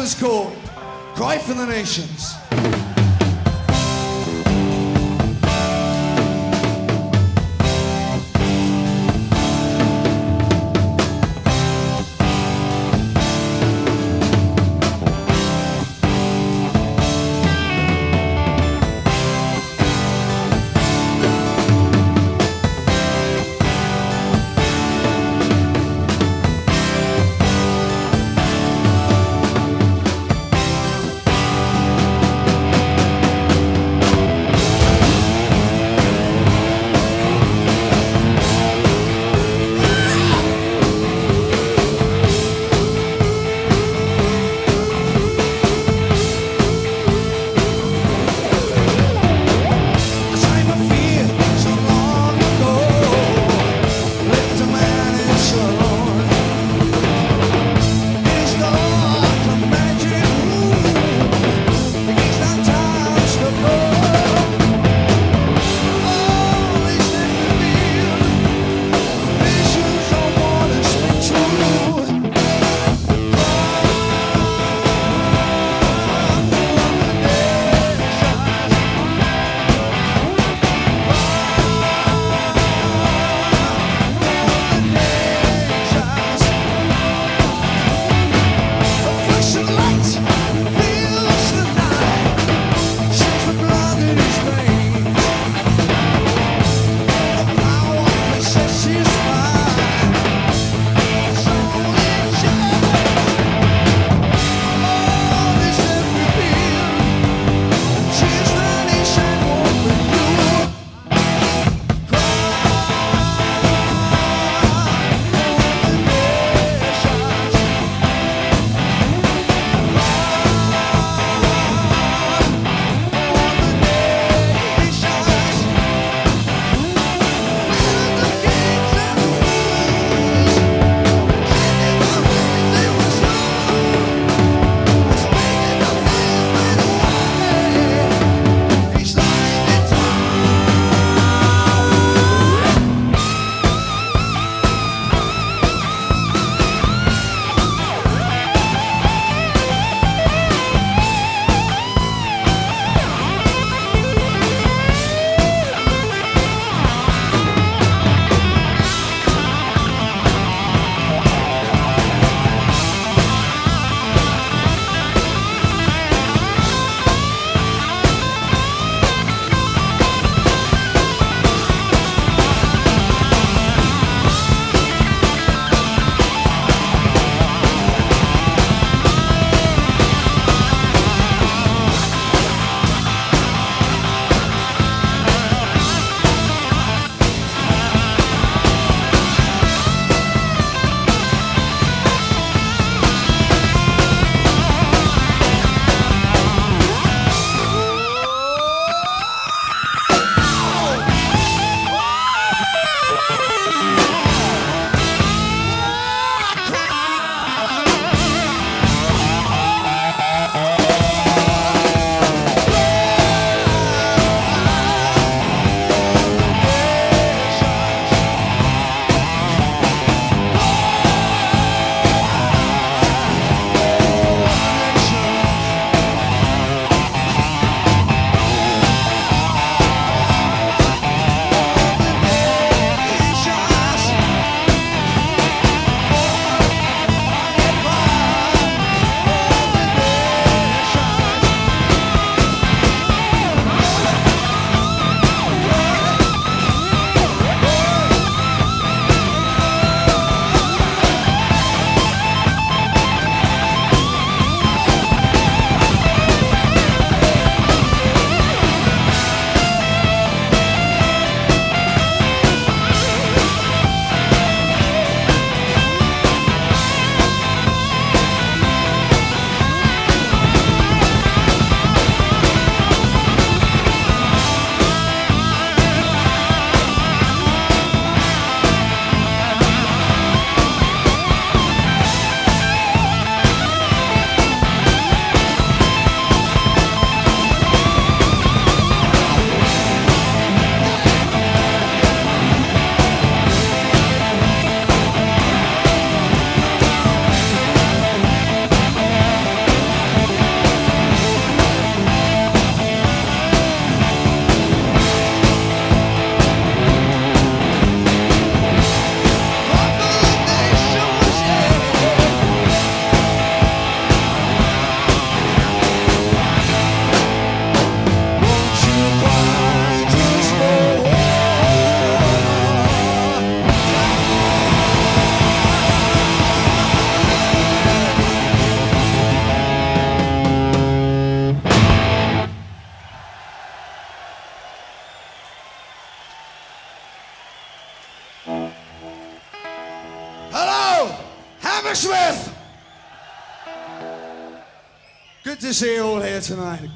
One's called Cry for the Nations.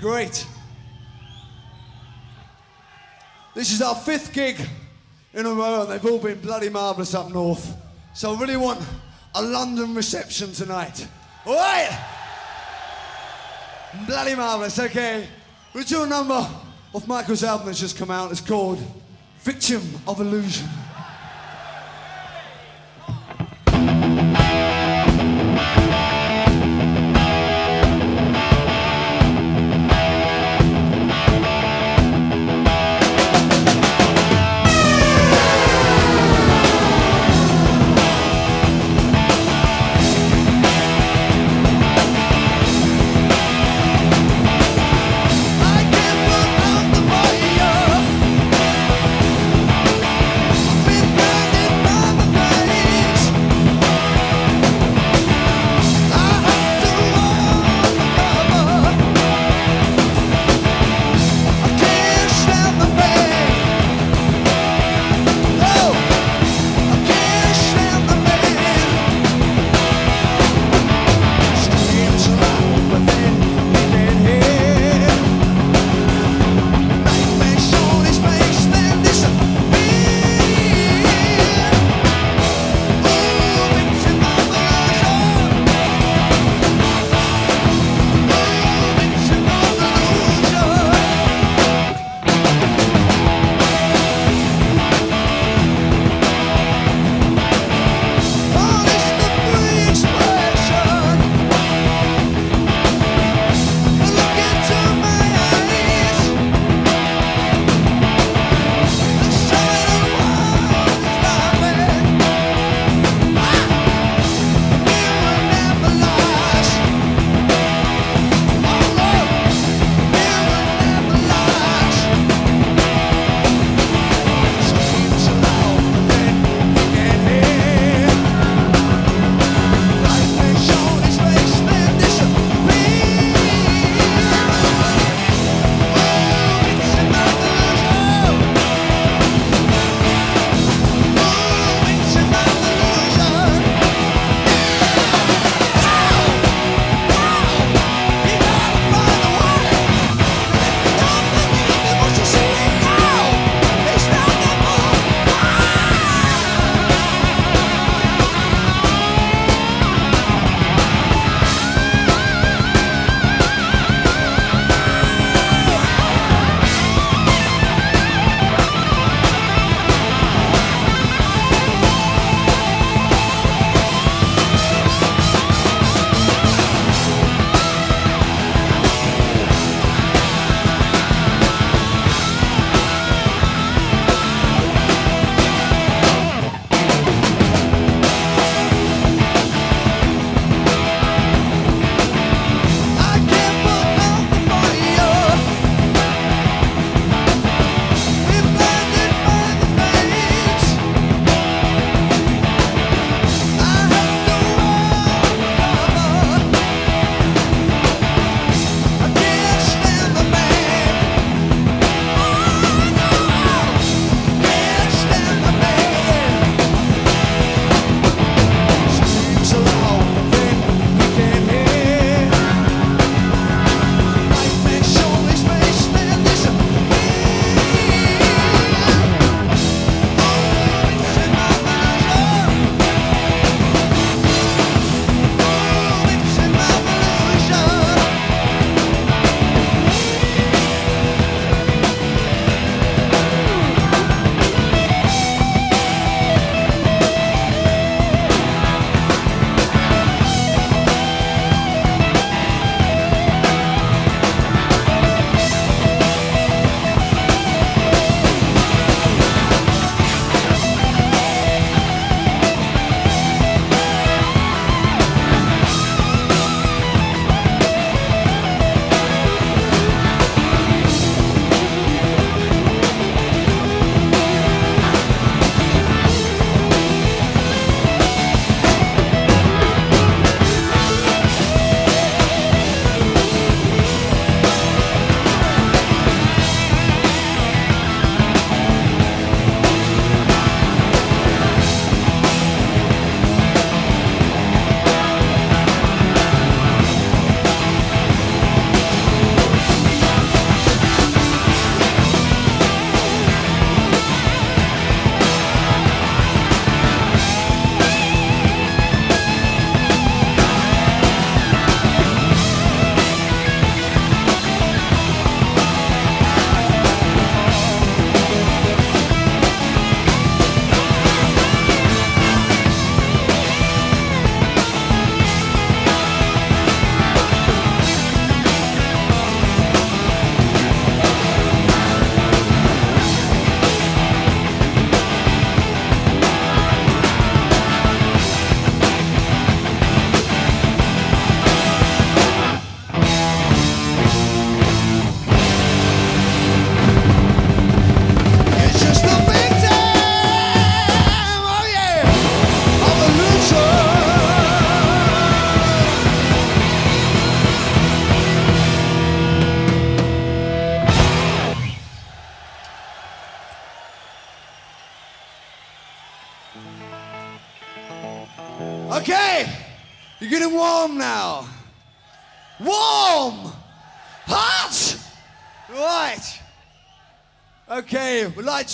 Great. This is our fifth gig in a row, and they've all been bloody marvellous up north. So I really want a London reception tonight. All right? Bloody marvellous, okay. A number off Michael's album that's just come out. It's called Victim of Illusion.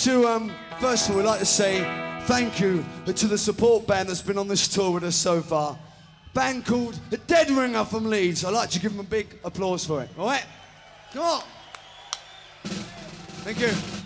to, um, first of all, we'd like to say thank you to the support band that's been on this tour with us so far. Band called the Dedringer from Leeds. I'd like to give them a big applause for it, all right? Come on. Thank you.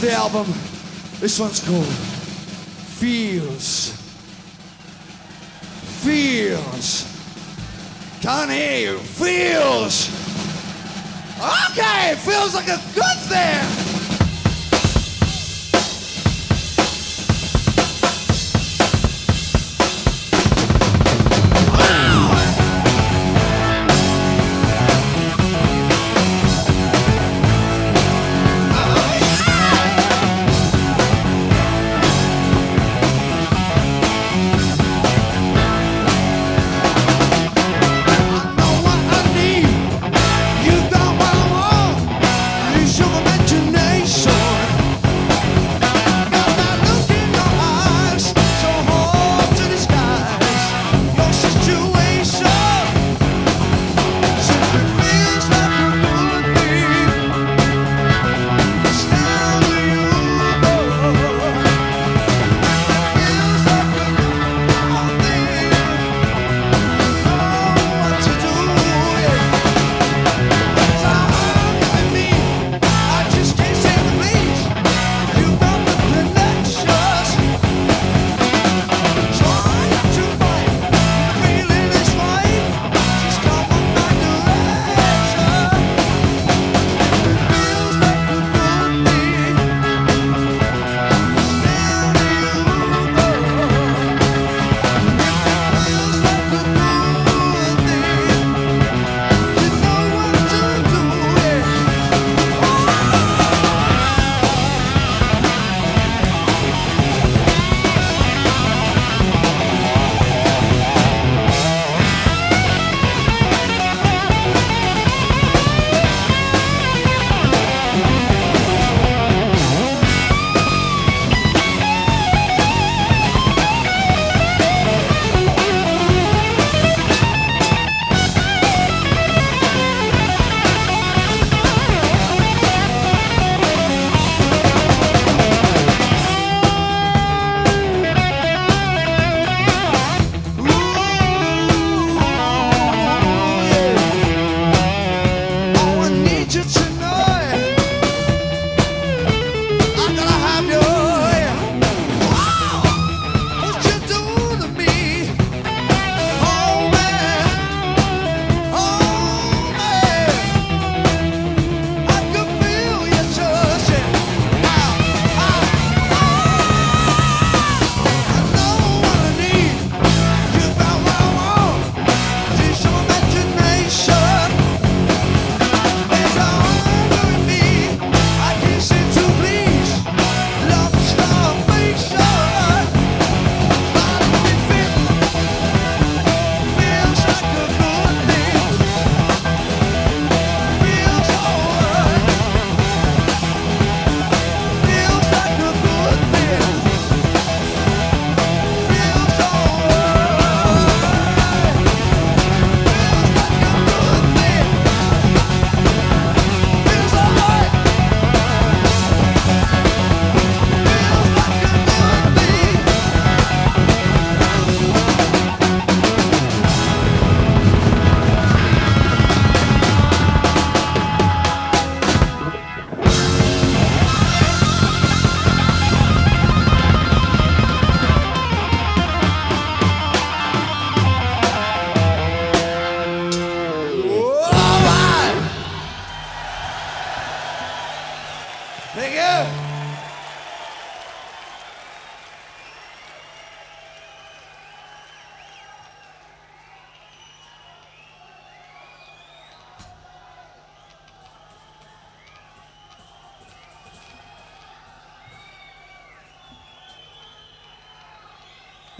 the album. This one's called Feels. Feels. Can't hear you. Feels. Okay, feels like a good thing.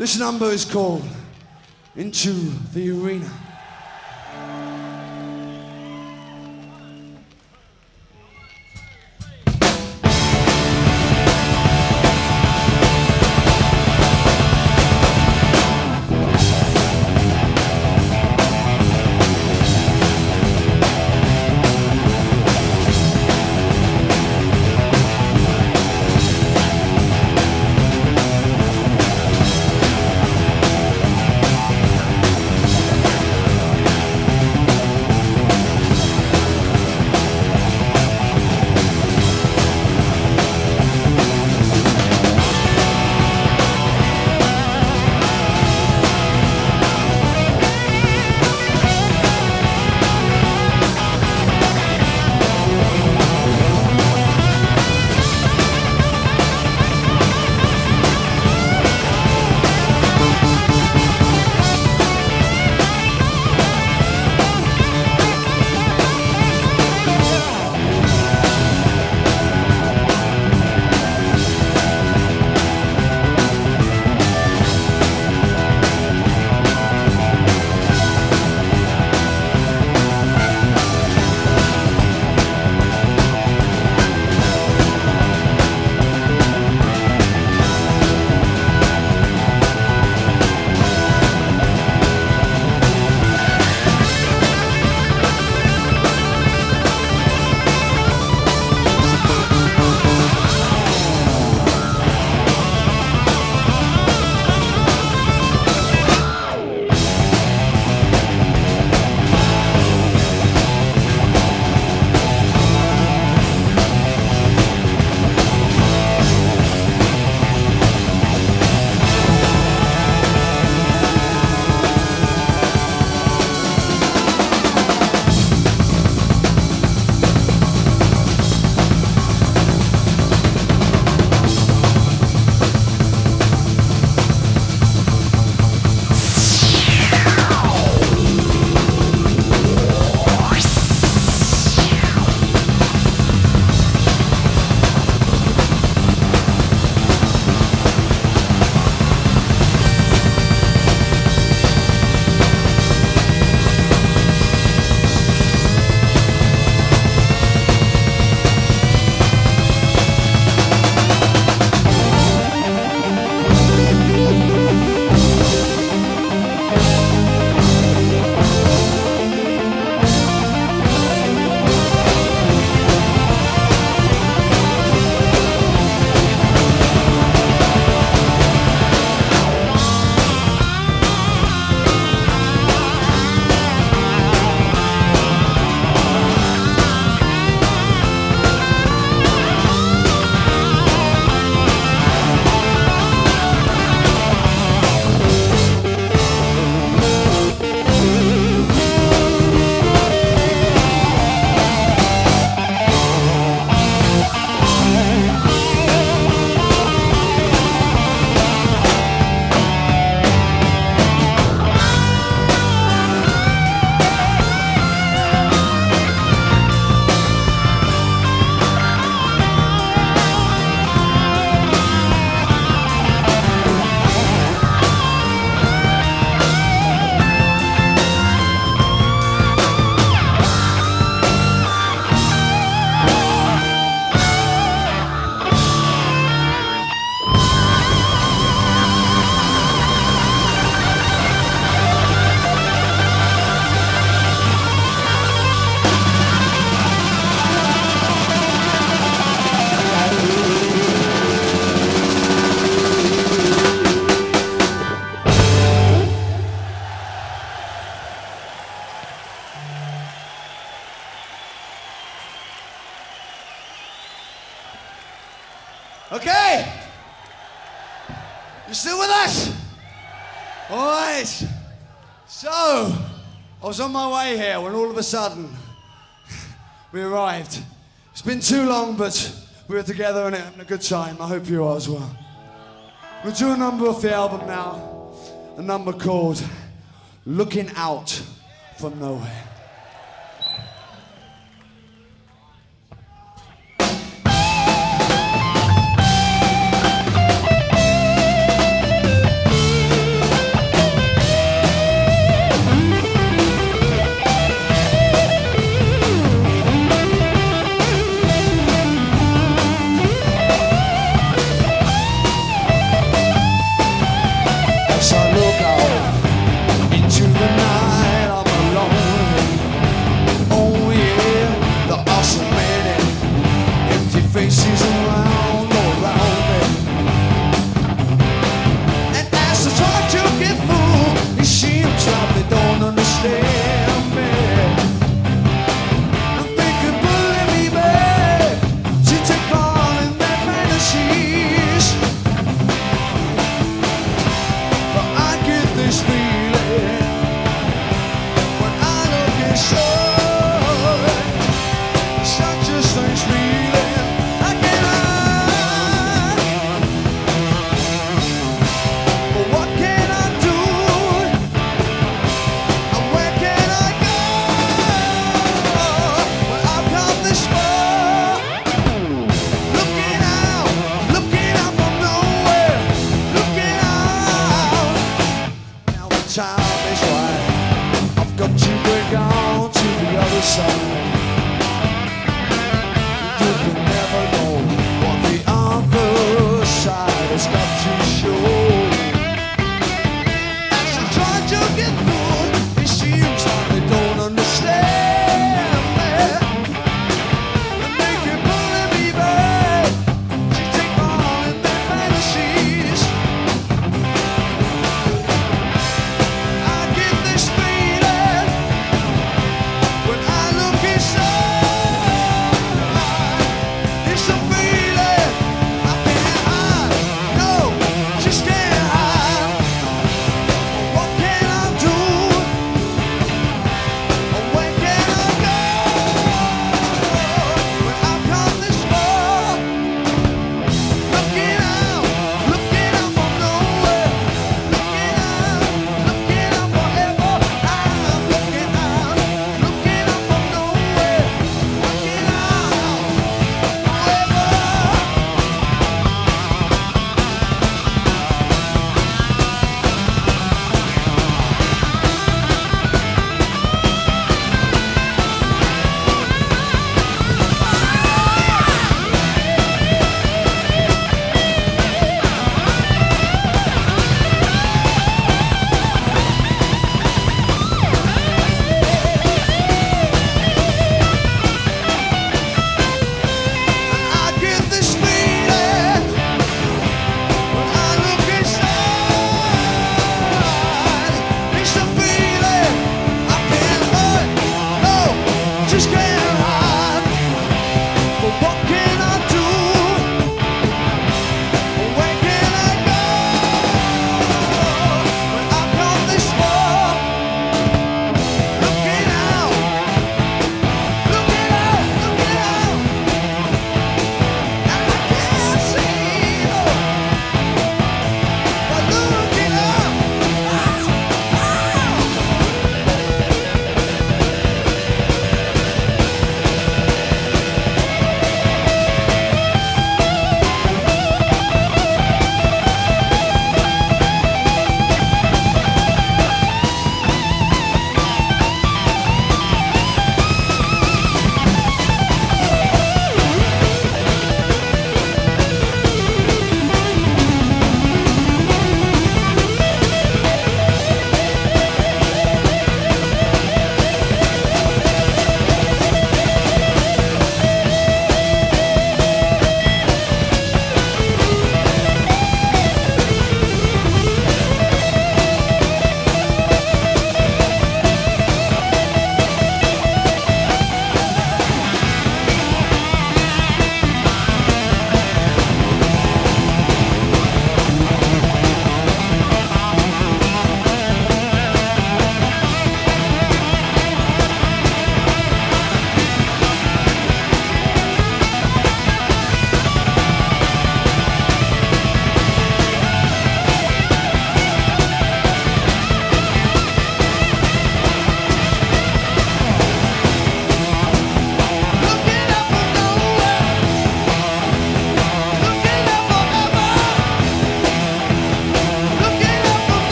This number is called Into the Arena. Was on my way here when all of a sudden we arrived. It's been too long, but we were together and having a good time. I hope you are as well. We'll do a number off the album now, a number called Looking Out from Nowhere.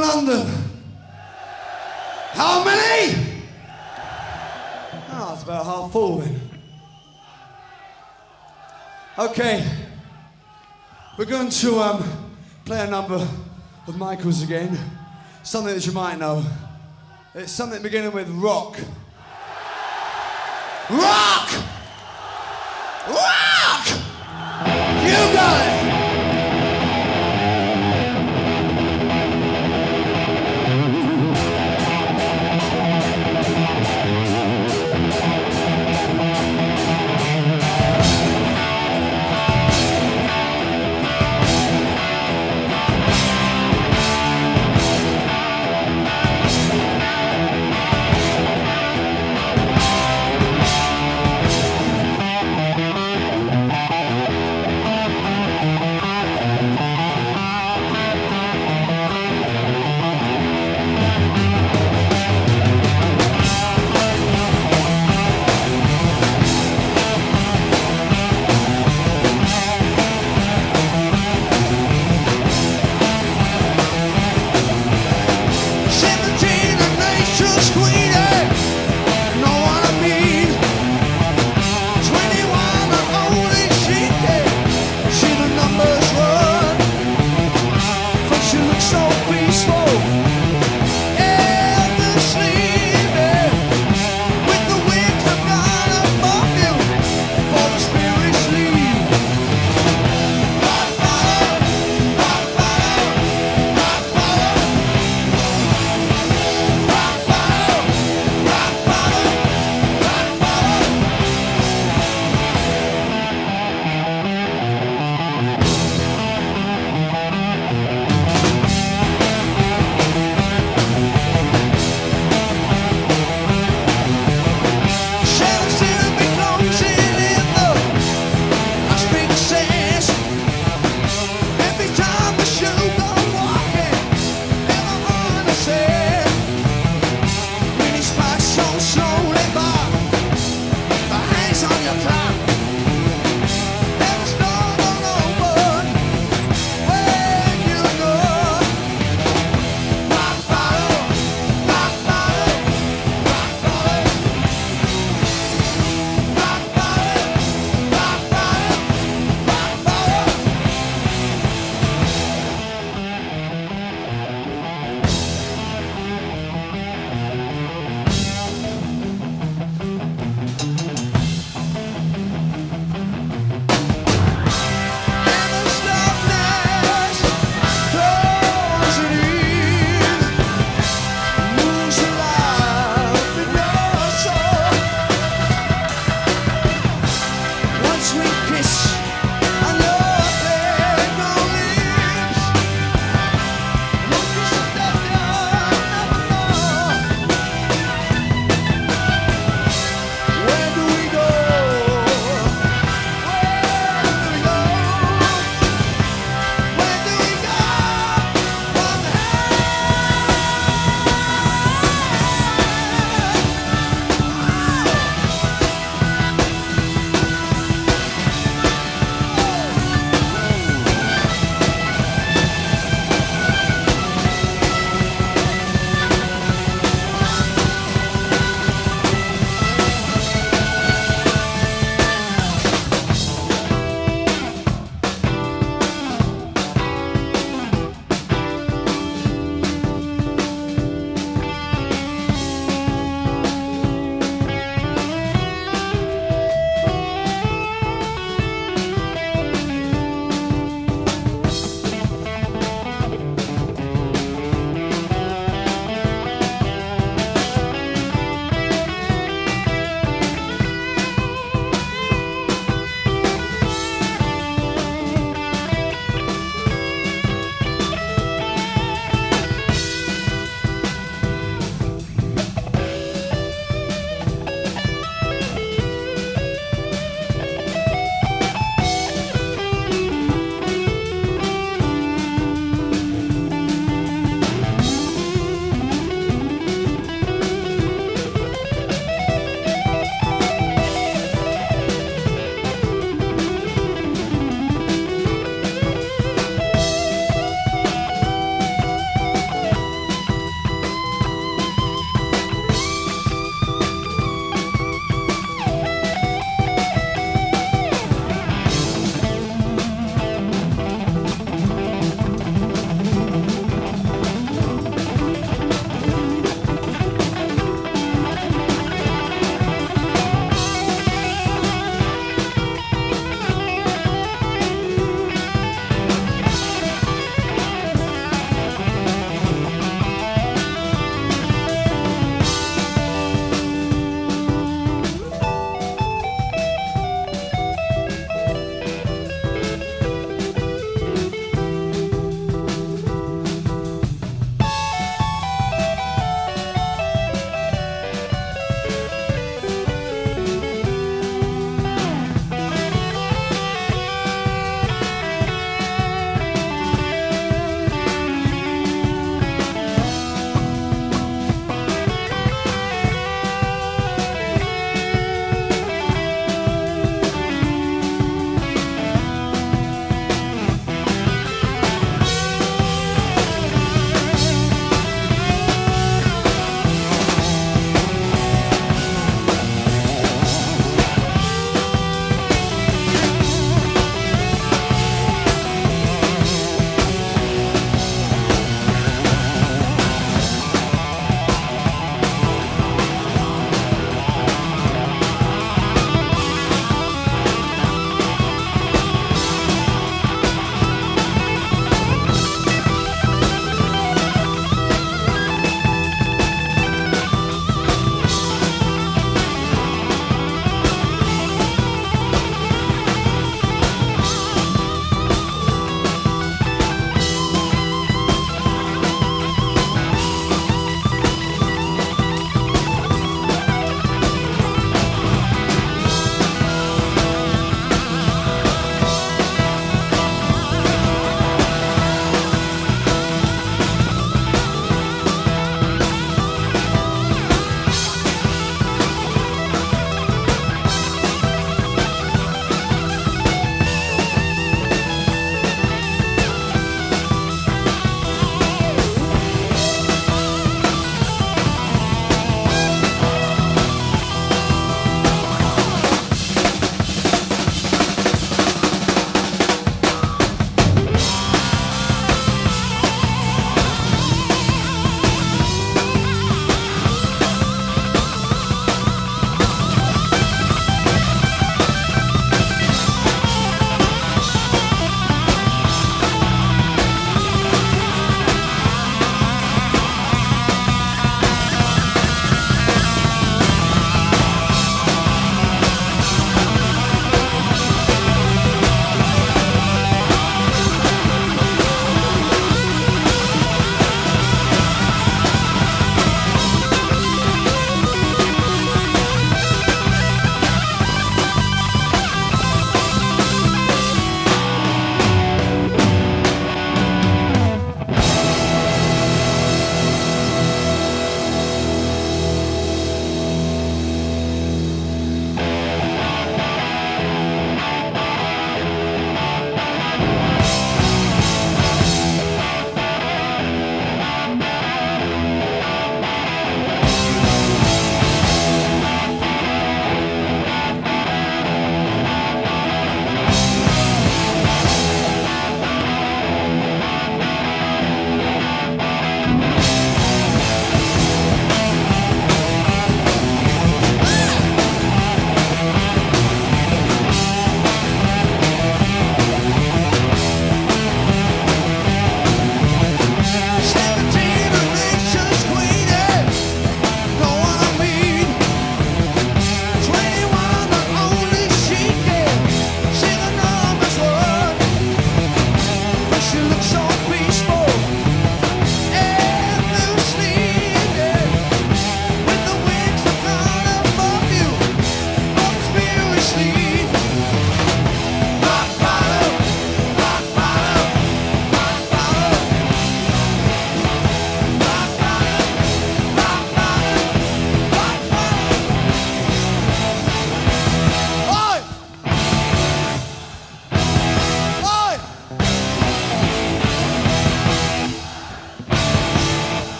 London? How many? Ah, oh, it's about half full then. Okay, we're going to um, play a number of Michael's again. Something that you might know. It's something beginning with rock.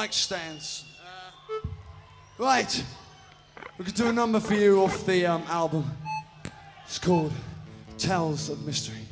mic stands. Right, we could do a number for you off the um, album. It's called Tales of Mystery.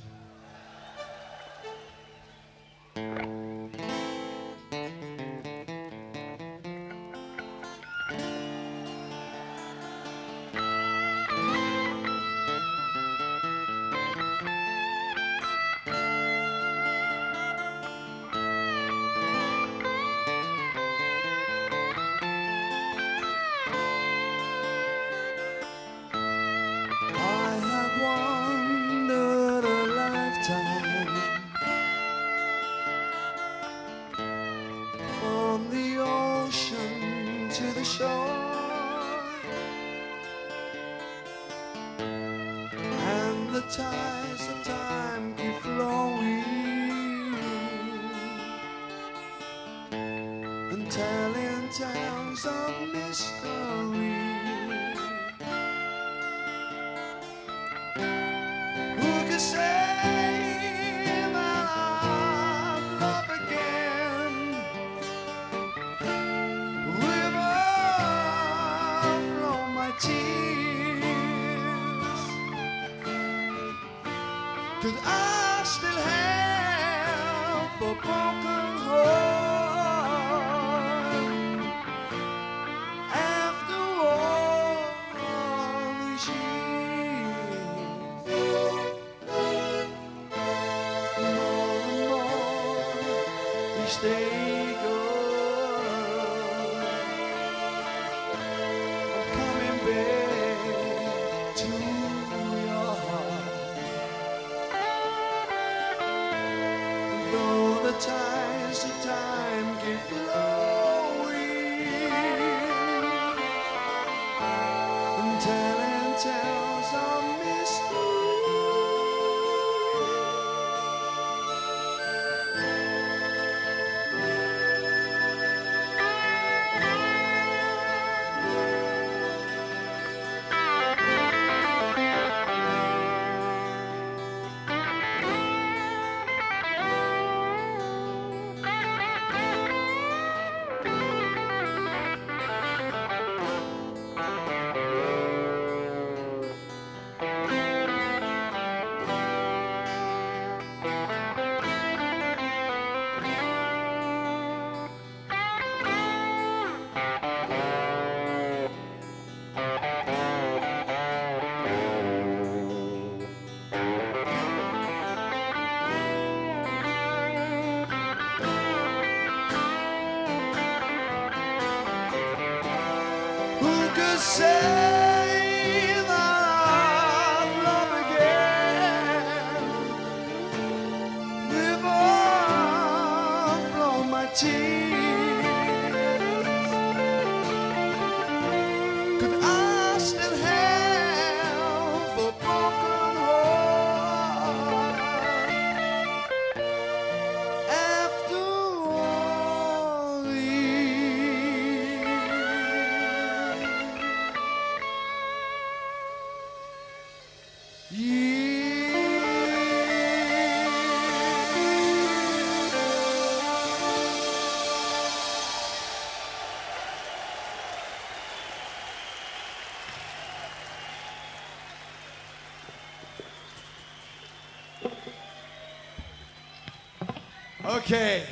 Okay.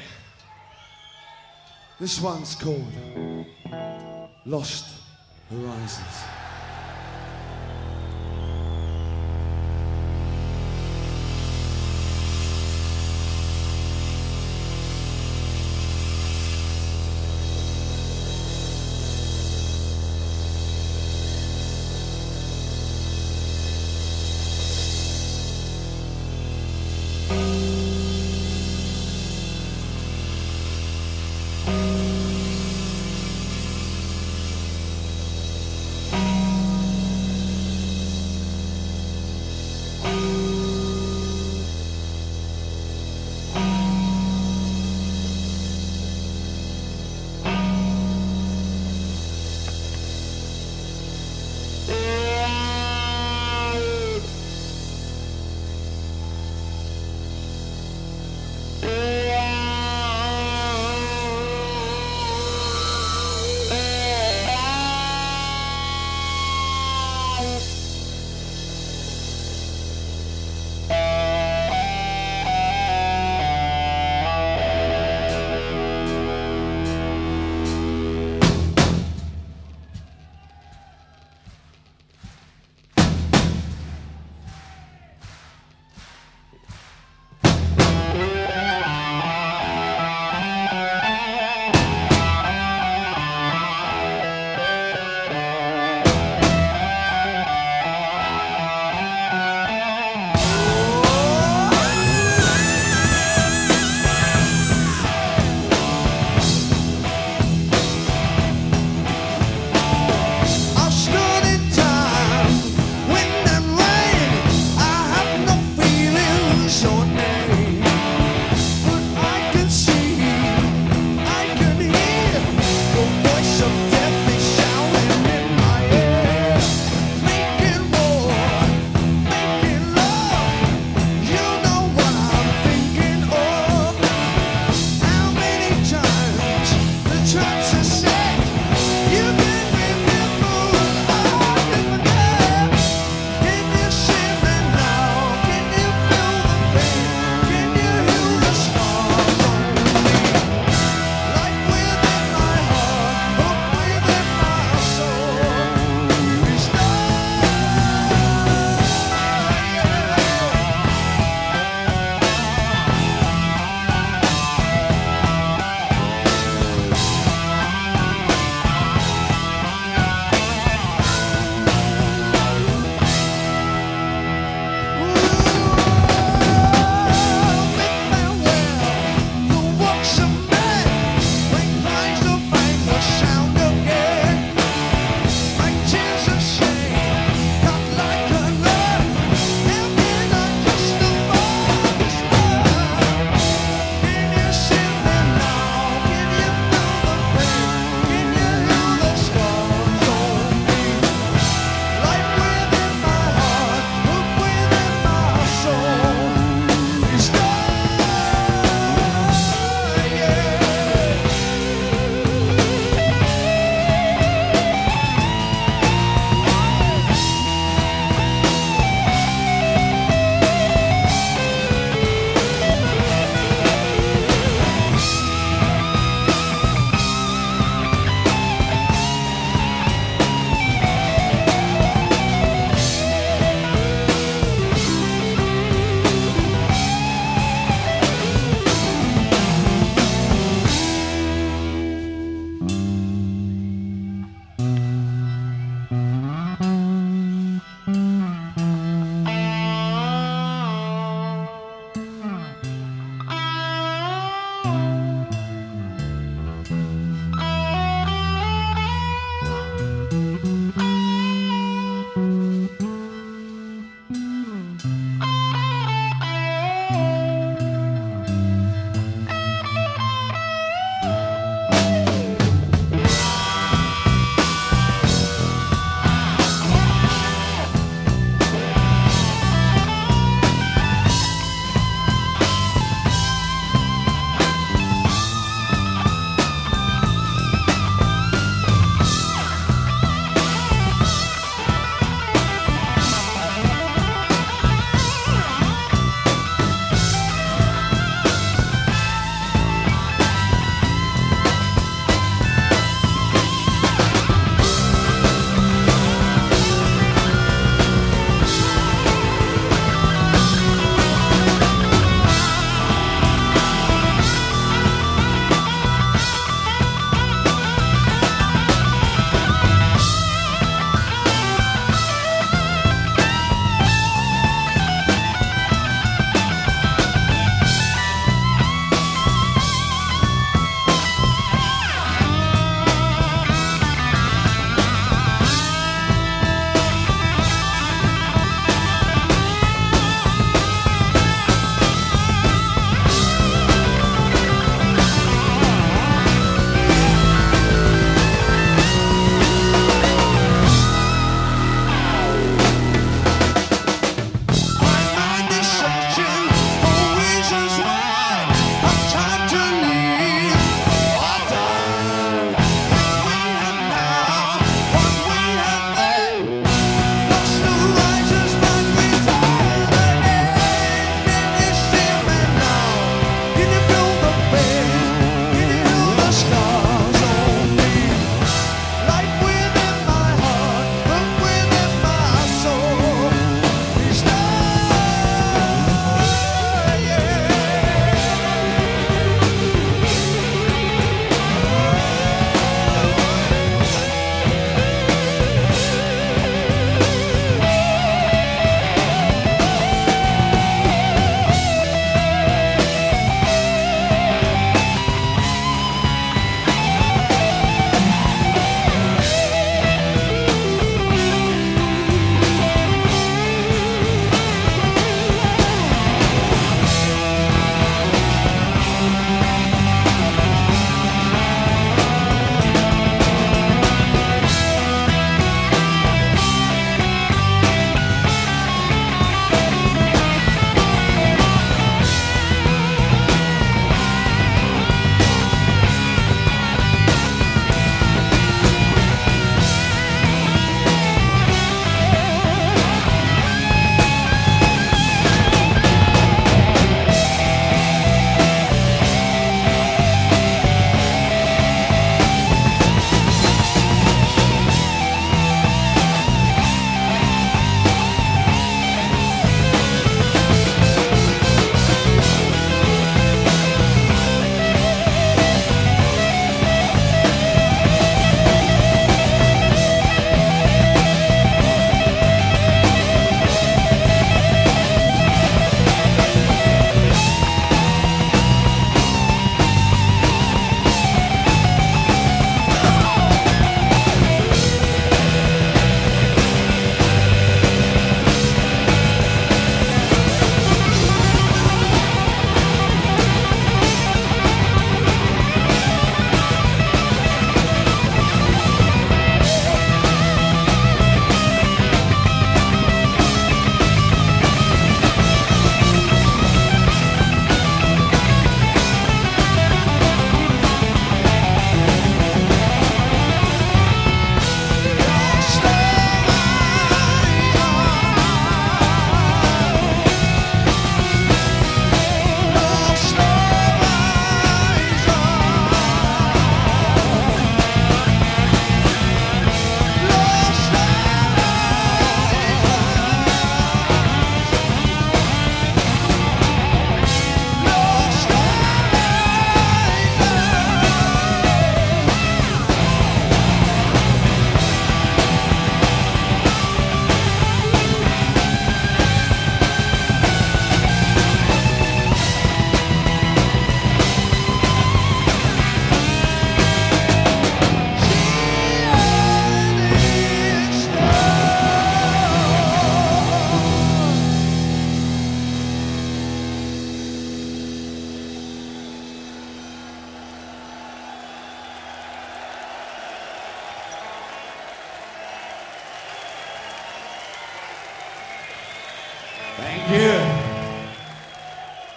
This one's called Lost Horizons.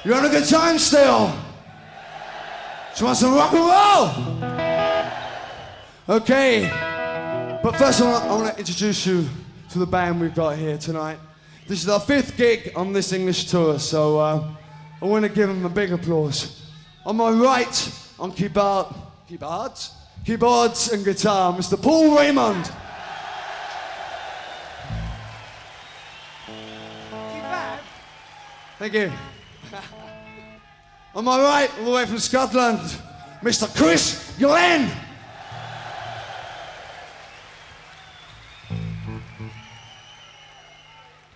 You having a good time still? Do you want some rock and roll? Okay. But first, I want, I want to introduce you to the band we've got here tonight. This is our fifth gig on this English tour, so uh, I want to give them a big applause. On my right, on keyboard, keyboards, keyboards and guitar, Mr. Paul Raymond. Thank you. On my right, all the way from Scotland, Mr. Chris Glen.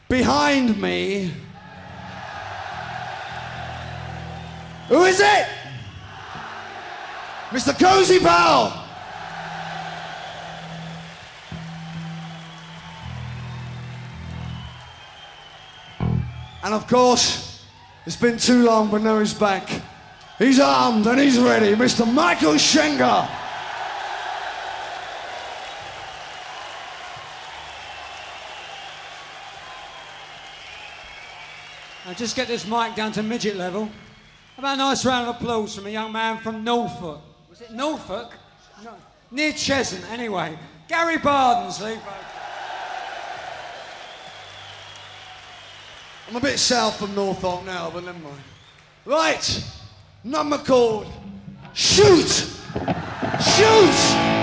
Behind me, who is it? Mr. Cozy Powell. And of course, it's been too long, but now he's back. He's armed and he's ready, Mr. Michael Schenker. Now just get this mic down to midget level. How about a nice round of applause from a young man from Norfolk? Was it Norfolk? No. Near Cheshunt, anyway. Gary Bardens, I'm a bit south from Northolt now, but never mind. Right, number called Shoot! Shoot!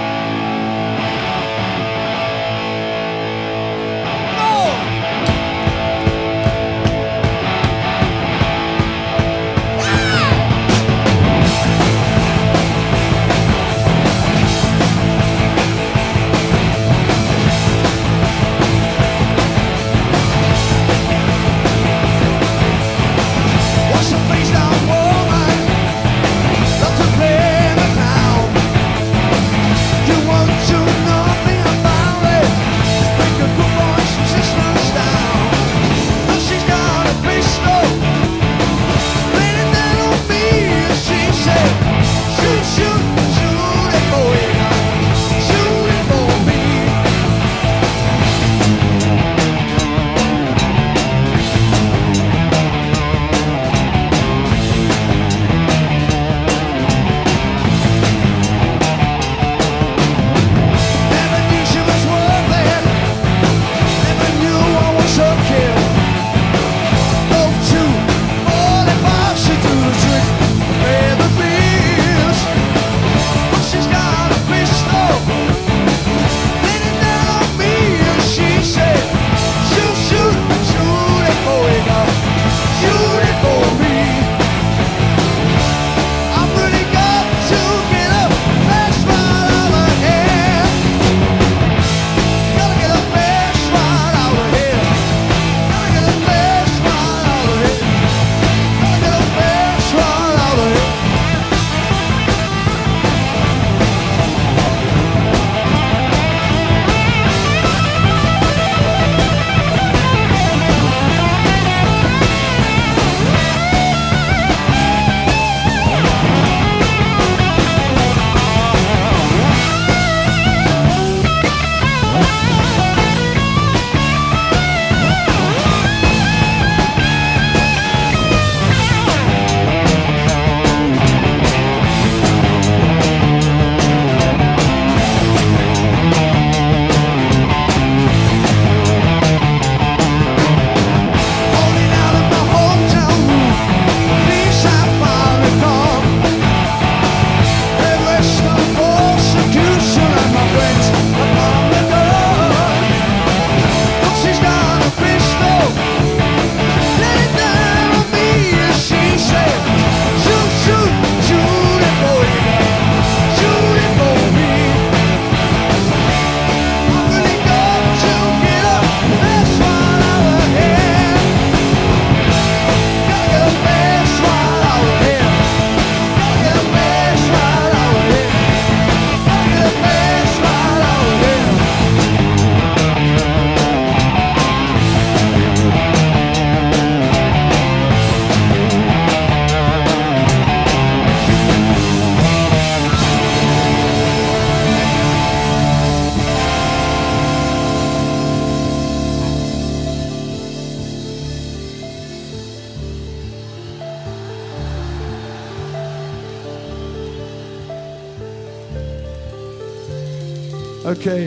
Okay,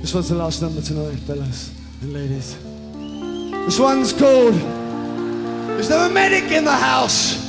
this one's the last number tonight, fellas and ladies. This one's called Is There a Medic in the House?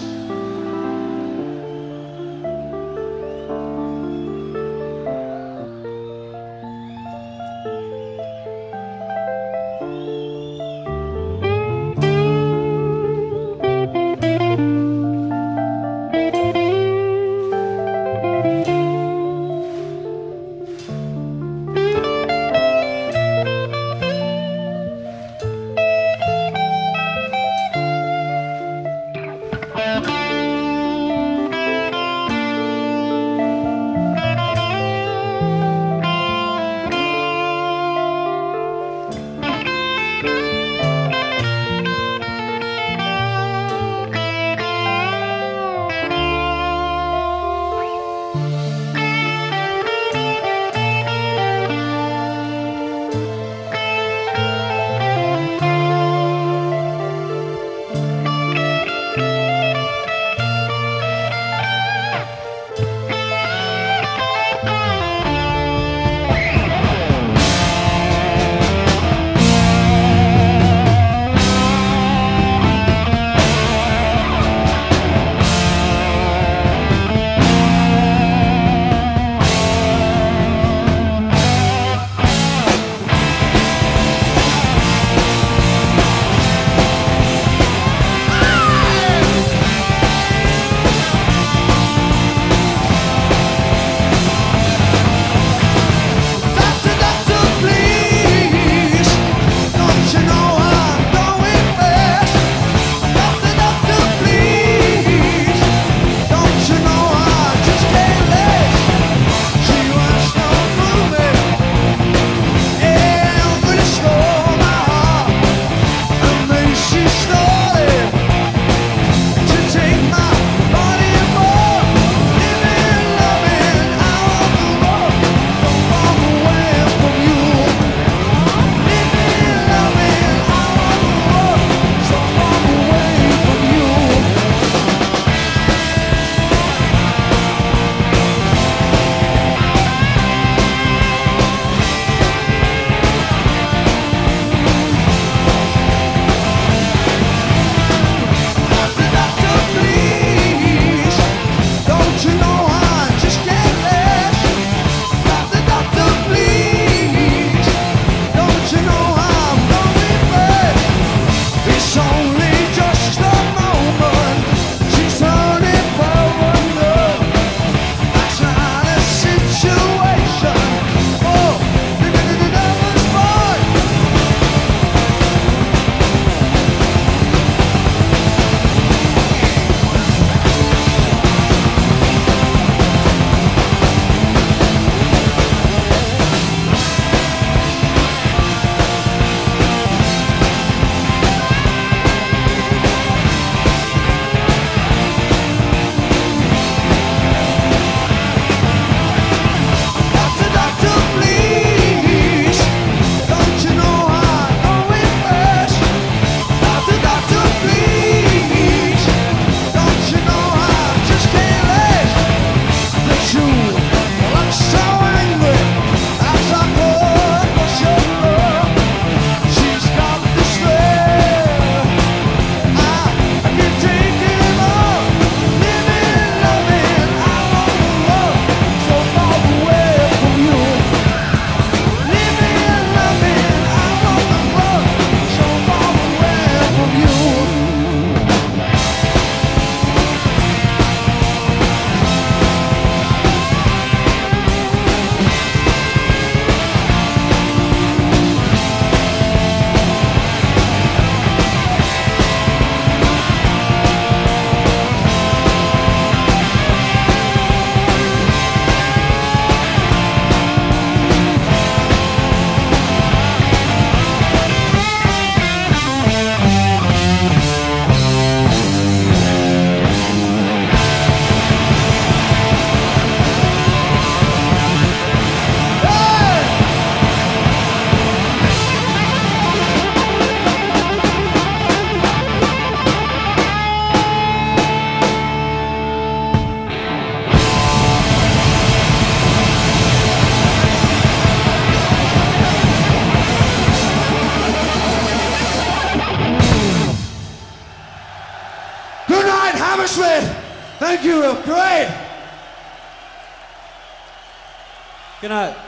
Good night.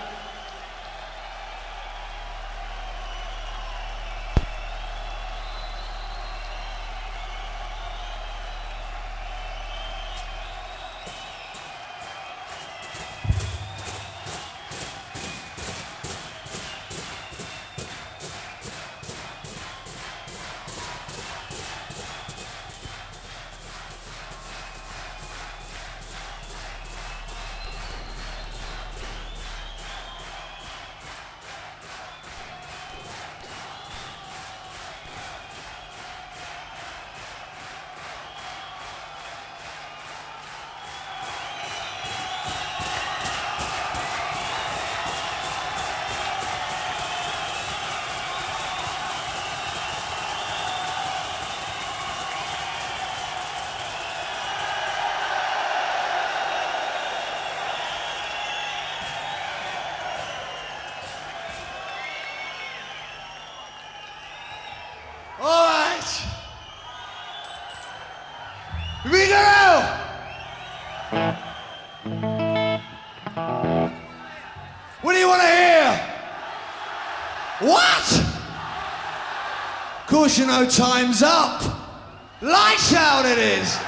pushing our times up. Lights out it is.